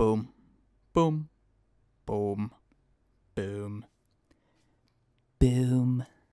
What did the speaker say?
Boom. Boom. Boom.